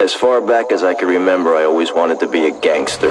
As far back as I can remember, I always wanted to be a gangster.